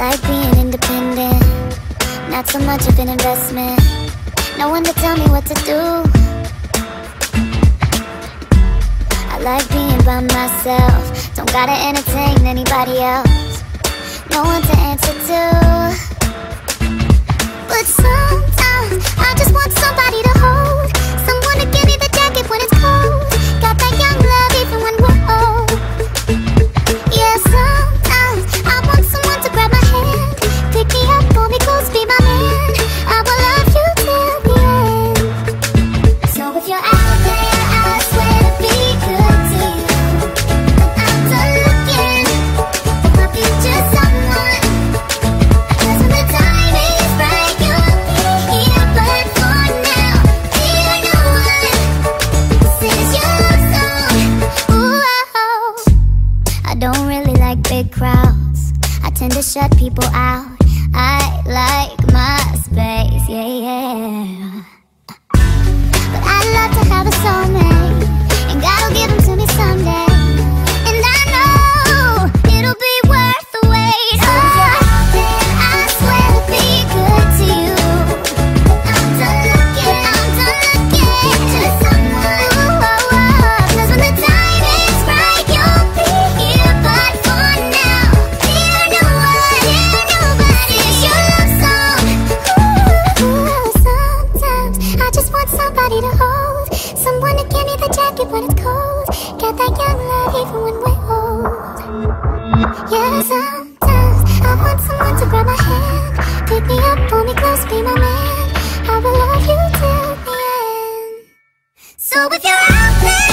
like being independent. Not so much of an investment. No one to tell me what to do. I like being by myself. Don't gotta entertain anybody else. No one to answer to. crowds. I tend to shut people out. like it when it's cold Got that young love even when we're old. Yeah, sometimes I want someone to grab my hand. Pick me up, pull me close, be my man. I will love you till the end. So with your eyes.